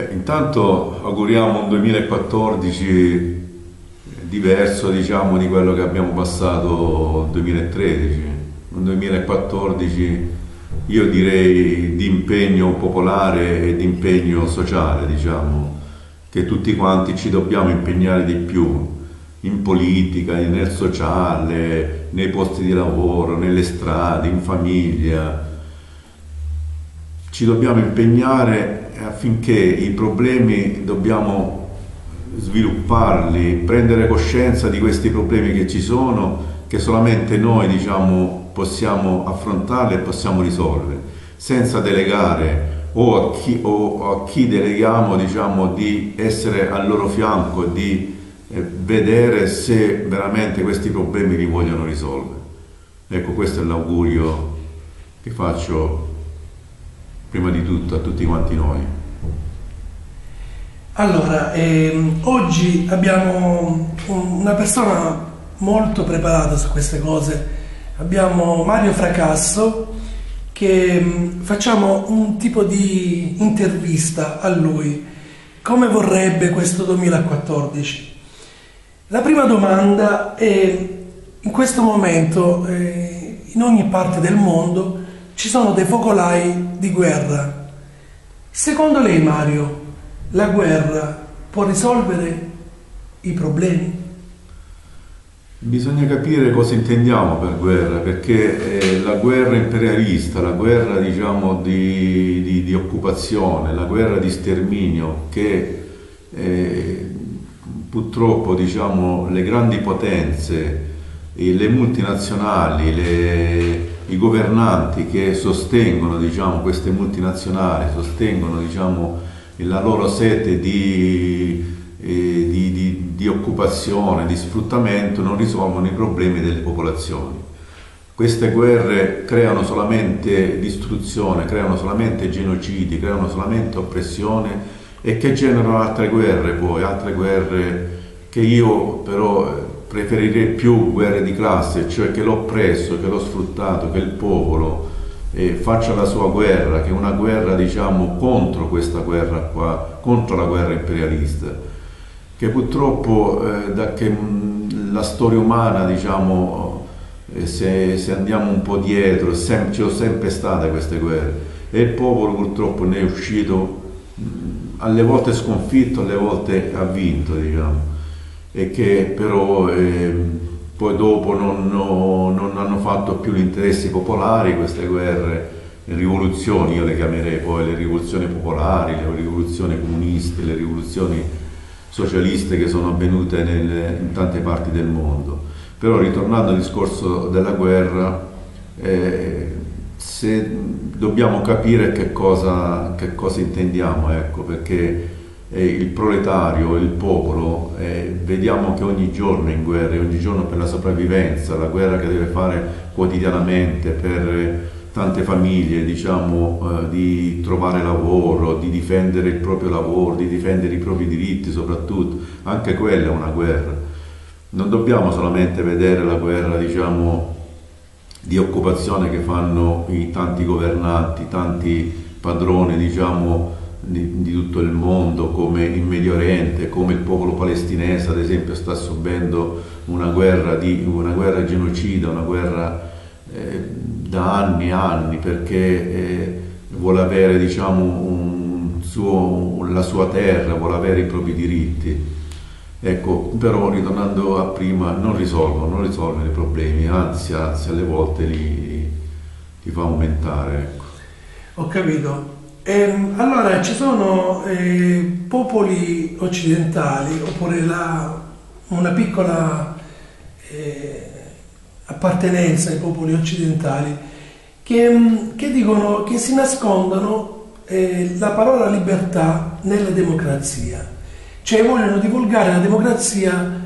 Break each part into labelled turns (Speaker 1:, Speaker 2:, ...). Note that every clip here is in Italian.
Speaker 1: Beh, intanto auguriamo un 2014 diverso diciamo, di quello che abbiamo passato nel 2013. Un 2014 io direi di impegno popolare e di impegno sociale, diciamo, che tutti quanti ci dobbiamo impegnare di più in politica, nel sociale, nei posti di lavoro, nelle strade, in famiglia. Ci dobbiamo impegnare affinché i problemi dobbiamo svilupparli, prendere coscienza di questi problemi che ci sono, che solamente noi diciamo, possiamo affrontarli e possiamo risolvere, senza delegare o a chi, o a chi deleghiamo diciamo, di essere al loro fianco, di eh, vedere se veramente questi problemi li vogliono risolvere. Ecco, questo è l'augurio che faccio prima di tutto a tutti quanti noi.
Speaker 2: Allora, ehm, oggi abbiamo una persona molto preparata su queste cose. Abbiamo Mario Fracasso che mm, facciamo un tipo di intervista a lui. Come vorrebbe questo 2014? La prima domanda è, in questo momento eh, in ogni parte del mondo ci sono dei focolai di guerra. Secondo lei Mario, la guerra può risolvere i problemi?
Speaker 1: Bisogna capire cosa intendiamo per guerra, perché eh, la guerra imperialista, la guerra diciamo, di, di, di, occupazione, la guerra di sterminio che eh, purtroppo diciamo, le grandi potenze, le multinazionali, le, i governanti che sostengono diciamo, queste multinazionali, sostengono diciamo, la loro sete di, eh, di, di, di occupazione, di sfruttamento non risolvono i problemi delle popolazioni. Queste guerre creano solamente distruzione, creano solamente genocidi, creano solamente oppressione e che generano altre guerre poi, altre guerre che io però preferirei più guerre di classe, cioè che l'oppresso, che l'ho sfruttato, che il popolo e faccia la sua guerra, che una guerra diciamo contro questa guerra qua, contro la guerra imperialista, che purtroppo eh, da che la storia umana diciamo eh, se, se, andiamo un po' dietro, sem- ci sono sempre state queste guerre e il popolo purtroppo ne è uscito alle volte sconfitto, alle volte ha vinto diciamo e che però eh, poi dopo non, no, non hanno fatto più gli interessi popolari queste guerre, le rivoluzioni, io le chiamerei poi le rivoluzioni popolari, le rivoluzioni comuniste, le rivoluzioni socialiste che sono avvenute nel, in tante parti del mondo. Però ritornando al discorso della guerra, eh, dobbiamo capire che cosa, che cosa intendiamo, ecco, perché il proletario, il popolo, eh, vediamo che ogni giorno è in guerra, ogni giorno per la sopravvivenza, la guerra che deve fare quotidianamente per tante famiglie, diciamo, eh, di trovare lavoro, di difendere il proprio lavoro, di difendere i propri diritti soprattutto, anche quella è una guerra. Non dobbiamo solamente vedere la guerra, diciamo, di occupazione che fanno i tanti governanti, tanti padroni, diciamo, di, di, tutto il mondo, come in Medio Oriente, come il popolo palestinese ad esempio sta subendo una guerra, di, una guerra genocida, una guerra eh, da anni e anni perché eh, vuole avere diciamo, suo, la sua terra, vuole avere i propri diritti. Ecco, però ritornando a prima, non risolvono, non risolvono i problemi, anzi, anzi alle volte li, li fa aumentare. Ecco.
Speaker 2: Ho capito. Ehm, allora ci sono eh, popoli occidentali oppure la, una piccola eh, appartenenza ai popoli occidentali che, mm, che dicono che si nascondono eh, la parola libertà nella democrazia, cioè vogliono divulgare la democrazia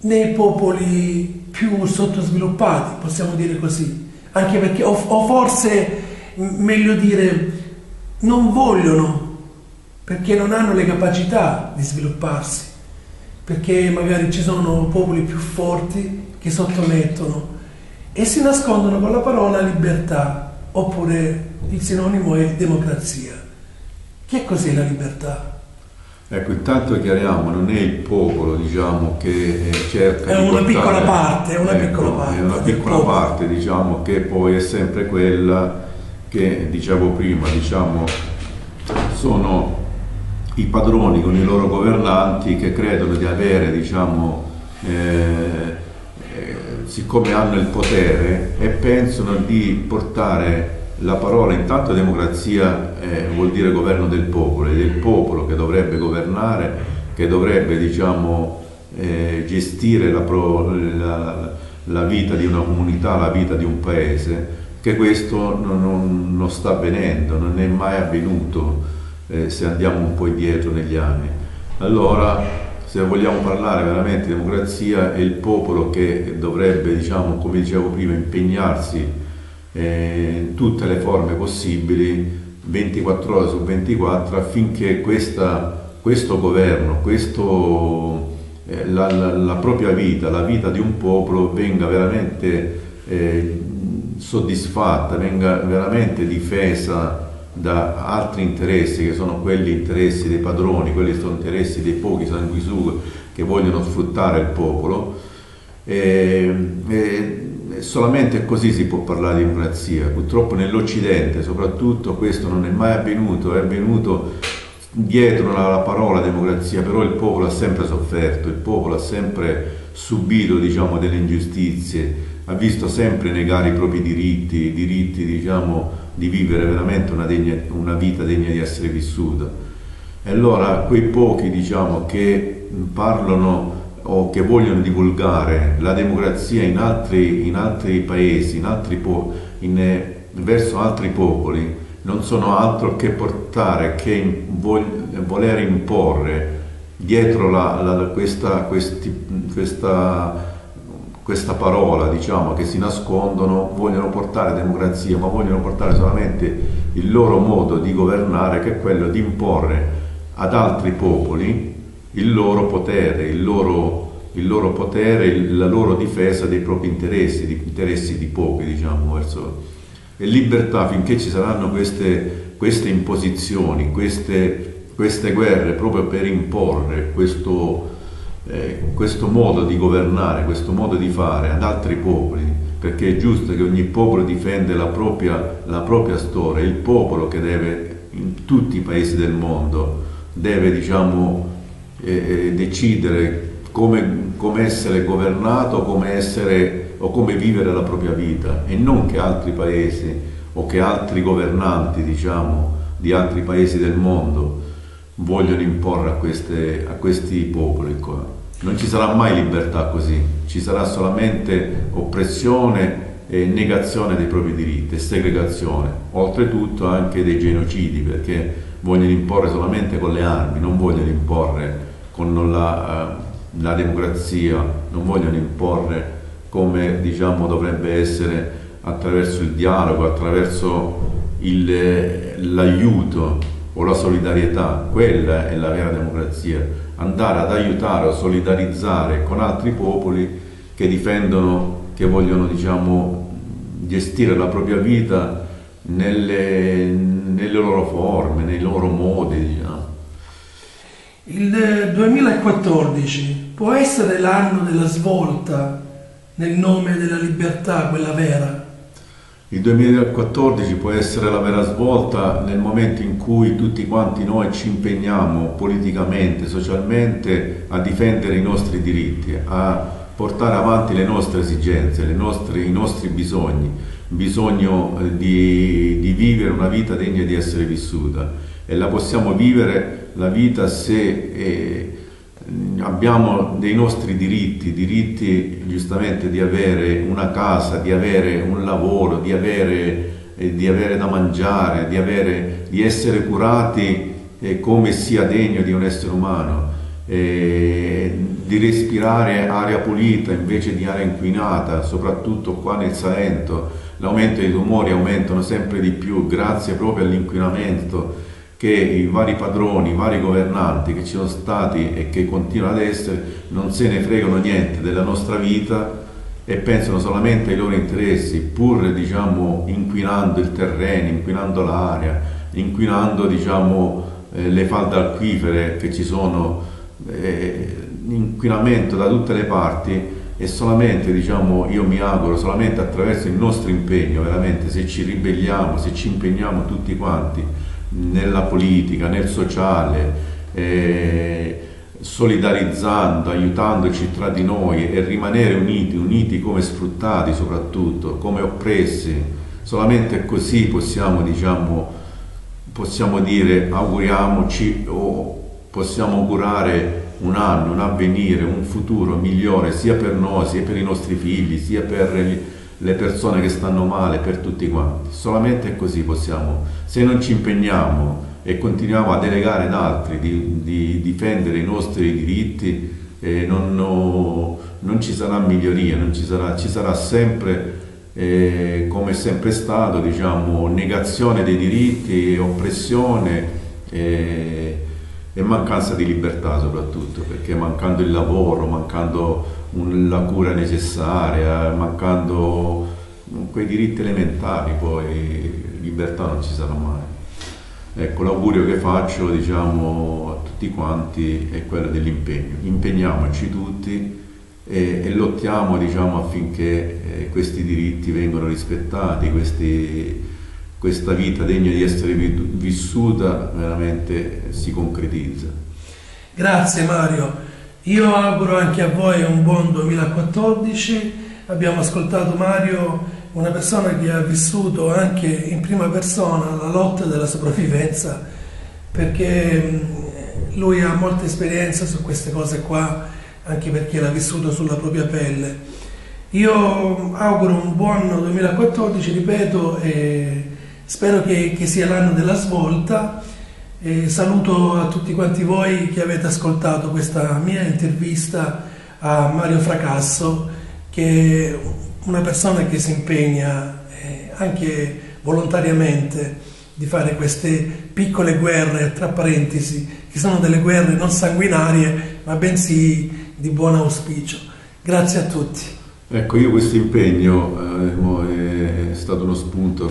Speaker 2: nei popoli più sottosviluppati, possiamo dire così, anche perché o, o forse meglio dire non vogliono perché non hanno le capacità di svilupparsi, perché magari ci sono popoli più forti che sottomettono e si nascondono con la parola libertà, oppure il sinonimo è democrazia. Che cos'è la libertà?
Speaker 1: Ecco, intanto chiariamo, non è il popolo diciamo, che cerca
Speaker 2: è
Speaker 1: di
Speaker 2: una
Speaker 1: portare,
Speaker 2: piccola parte, è una
Speaker 1: ecco,
Speaker 2: piccola parte.
Speaker 1: È una piccola parte, diciamo, che poi è sempre quella che, dicevo prima, diciamo, sono i padroni con i loro governanti che credono di avere, diciamo, eh, eh, siccome hanno il potere e pensano di portare la parola intanto democrazia eh, vuol dire governo del popolo, è del popolo che dovrebbe governare, che dovrebbe diciamo, eh, gestire la, pro, la, la, vita di una comunità, la vita di un paese, che questo non, non, non sta avvenendo, non è mai avvenuto eh, se andiamo un po' indietro negli anni. Allora, se vogliamo parlare veramente di democrazia, è il popolo che dovrebbe, diciamo, come dicevo prima, impegnarsi eh, tutte le forme possibili 24 ore su 24 affinché questa, questo governo, questo, eh, la, la, la, propria vita, la vita di un popolo venga veramente eh, soddisfatta, venga veramente difesa da altri interessi che sono quelli interessi dei padroni, quelli sono interessi dei pochi sanguisughi che vogliono sfruttare il popolo. E, e solamente così si può parlare di democrazia. Purtroppo nell'Occidente soprattutto questo non è mai avvenuto, è avvenuto dietro la, parola democrazia, però il popolo ha sempre sofferto, il popolo ha sempre subito diciamo, delle ingiustizie, ha visto sempre negare i propri diritti, i diritti diciamo, di vivere veramente una, degna, una, vita degna di essere vissuta. E allora quei pochi diciamo, che parlano o che vogliono divulgare la democrazia in altri, in altri paesi, in altri in, verso altri popoli, non sono altro che portare, che voler imporre dietro la, la, questa, questi, questa, questa, parola diciamo, che si nascondono, vogliono portare democrazia, ma vogliono portare solamente il loro modo di governare, che è quello di imporre ad altri popoli il loro potere, il loro, il loro potere, la loro difesa dei propri interessi, di interessi di pochi, diciamo, verso... E libertà finché ci saranno queste, queste imposizioni, queste, queste, guerre proprio per imporre questo, eh, questo modo di governare, questo modo di fare ad altri popoli, perché è giusto che ogni popolo difenda la propria, la propria storia, il popolo che deve in tutti i paesi del mondo deve diciamo eh, decidere come, come, essere governato come essere, o come vivere la propria vita e non che altri paesi o che altri governanti diciamo, di altri paesi del mondo vogliono imporre a, queste, a questi popoli. Non ci sarà mai libertà così, ci sarà solamente oppressione e negazione dei propri diritti e segregazione, oltretutto anche dei genocidi perché vogliono imporre solamente con le armi, non vogliono imporre con la, eh, la democrazia, non vogliono imporre come diciamo, dovrebbe essere attraverso il dialogo, attraverso l'aiuto o la solidarietà, quella è la vera democrazia, andare ad aiutare o solidarizzare con altri popoli che difendono, che vogliono diciamo, gestire la propria vita nelle, nelle loro forme, nei loro modi. Diciamo.
Speaker 2: Il 2014 può essere l'anno della svolta nel nome della libertà, quella vera?
Speaker 1: Il 2014 può essere la vera svolta nel momento in cui tutti quanti noi ci impegniamo politicamente, socialmente a difendere i nostri diritti, a portare avanti le nostre esigenze, le nostre, i nostri bisogni, bisogno eh, di, di vivere una vita degna di essere vissuta. E la possiamo vivere la vita se eh, abbiamo dei nostri diritti, diritti giustamente di avere una casa, di avere un lavoro, di avere, eh, di avere da mangiare, di, avere, di essere curati eh, come sia degno di un essere umano, di respirare aria pulita invece di aria inquinata, soprattutto qua nel Salento l'aumento dei tumori aumentano sempre di più grazie proprio all'inquinamento che i vari padroni, i vari governanti che ci sono stati e che continuano ad essere non se ne fregano niente della nostra vita e pensano solamente ai loro interessi, pur diciamo, inquinando il terreno, inquinando l'aria, inquinando diciamo, eh, le falde acquifere che ci sono, eh, inquinamento da tutte le parti e solamente, diciamo, io mi auguro, solamente attraverso il nostro impegno, veramente, se ci ribelliamo, se ci impegniamo tutti quanti nella politica, nel sociale, eh, solidarizzando, aiutandoci tra di noi e rimanere uniti, uniti come sfruttati soprattutto, come oppressi, solamente così possiamo, diciamo, possiamo dire auguriamoci o possiamo augurare un anno, un avvenire, un futuro migliore sia per noi, sia per i nostri figli, sia per le persone che stanno male, per tutti quanti. Solamente così possiamo, se non ci impegniamo e continuiamo a delegare ad altri di, di difendere i nostri diritti, eh, non, no, non, ci sarà miglioria, non ci, sarà, ci sarà sempre, eh, come è sempre stato, diciamo, negazione dei diritti, oppressione. Eh, e mancanza di libertà soprattutto, perché mancando il lavoro, mancando la cura necessaria, mancando quei diritti elementari, poi libertà non ci sarà mai. Ecco, l'augurio che faccio diciamo, a tutti quanti è quello dell'impegno. Impegniamoci tutti e, e lottiamo diciamo, affinché eh, questi diritti vengano rispettati, questi, questa vita degna di essere vissuta veramente si concretizza.
Speaker 2: Grazie Mario. Io auguro anche a voi un buon 2014. Abbiamo ascoltato Mario, una persona che ha vissuto anche in prima persona la lotta della sopravvivenza, perché lui ha molta esperienza su queste cose qua, anche perché l'ha vissuto sulla propria pelle. Io auguro un buon 2014, ripeto, e Spero che, che sia l'anno della svolta. E saluto a tutti quanti voi che avete ascoltato questa mia intervista a Mario Fracasso, che è una persona che si impegna eh, anche volontariamente di fare queste piccole guerre, tra parentesi, che sono delle guerre non sanguinarie, ma bensì di buon auspicio. Grazie a tutti.
Speaker 1: Ecco, io questo impegno eh, è stato uno spunto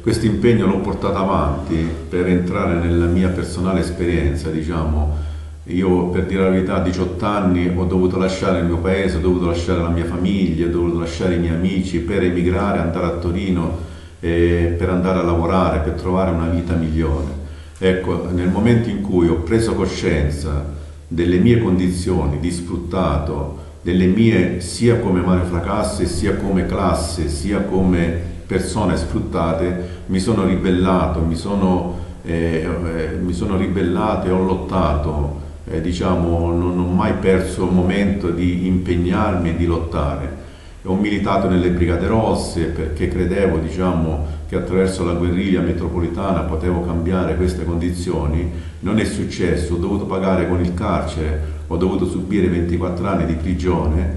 Speaker 1: questo impegno l'ho portato avanti per entrare nella mia personale esperienza, diciamo. Io per dire la verità a 18 anni ho dovuto lasciare il mio paese, ho dovuto lasciare la mia famiglia, ho dovuto lasciare i miei amici per emigrare, andare a Torino eh, per andare a lavorare, per trovare una vita migliore. Ecco, nel momento in cui ho preso coscienza delle mie condizioni di sfruttato, delle mie sia come Mario Fracasse, sia come classe, sia come persone sfruttate, mi sono ribellato, mi sono, eh, eh, mi sono ribellato e ho lottato, eh, diciamo, non ho mai perso un momento di impegnarmi e di lottare. Ho militato nelle Brigate Rosse perché credevo diciamo, che attraverso la guerriglia metropolitana potevo cambiare queste condizioni. Non è successo, ho dovuto pagare con il carcere ho dovuto subire 24 anni di prigione,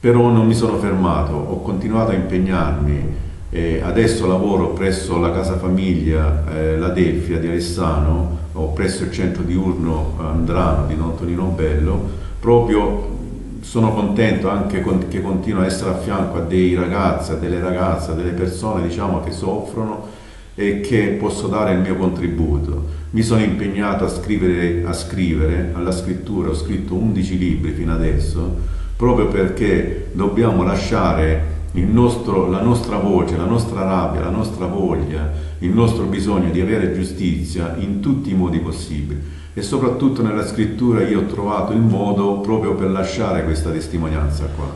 Speaker 1: però non mi sono fermato, ho continuato a impegnarmi. Eh, adesso lavoro presso la casa famiglia eh, La Delfia di Alessano, o presso il centro diurno Andrano di Don Tonino Bello, proprio sono contento anche con, che continuo a essere a fianco a dei ragazzi, a delle ragazze, a delle persone diciamo, che soffrono e che posso dare il mio contributo. Mi sono impegnato a scrivere, a scrivere, alla scrittura, ho scritto 11 libri fino adesso, proprio perché dobbiamo lasciare nostro, la nostra voce, la nostra rabbia, la nostra voglia, il nostro bisogno di avere giustizia in tutti i modi possibili. E soprattutto nella scrittura io ho trovato il modo proprio per lasciare questa testimonianza qua.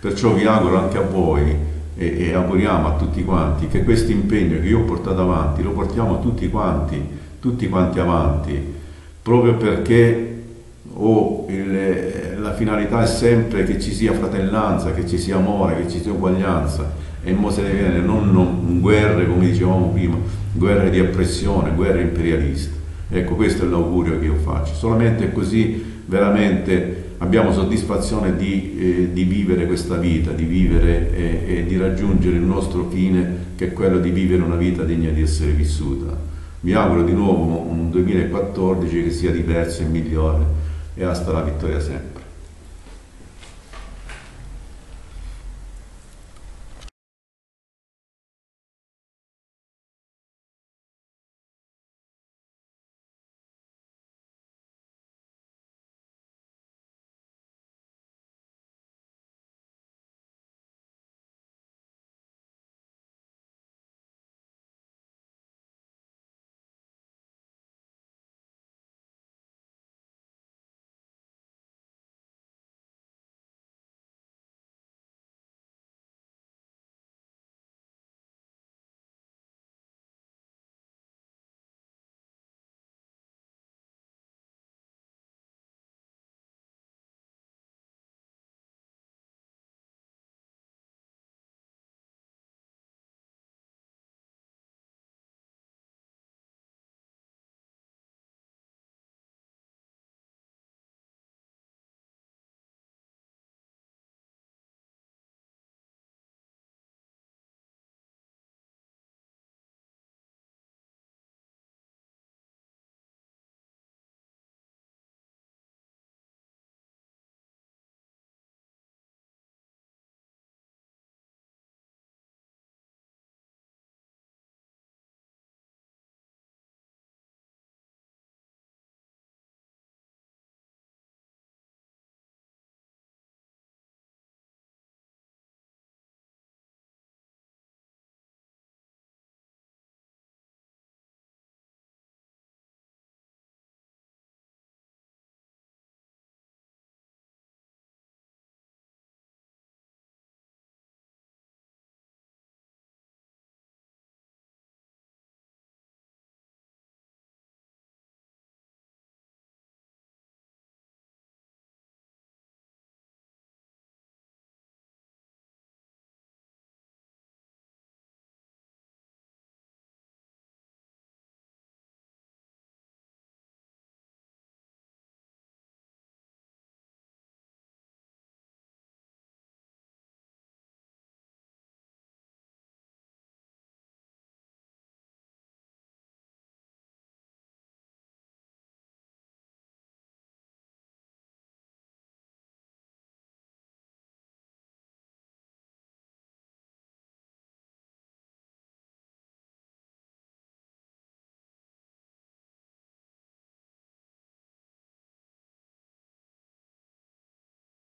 Speaker 1: Perciò vi auguro anche a voi e, e auguriamo a tutti quanti che questo impegno che io ho portato avanti lo portiamo tutti quanti, tutti quanti avanti, proprio perché oh, il, la finalità è sempre che ci sia fratellanza, che ci sia amore, che ci sia uguaglianza e in se ne viene non, non guerre come dicevamo prima, guerre di oppressione, guerre imperialiste. Ecco, questo è l'augurio che io faccio. Solamente così veramente abbiamo soddisfazione di, eh, di, vivere questa vita, di vivere e, e di raggiungere il nostro fine che è quello di vivere una vita degna di essere vissuta. Vi auguro di nuovo un 2014 che sia diverso e migliore e hasta la vittoria sempre.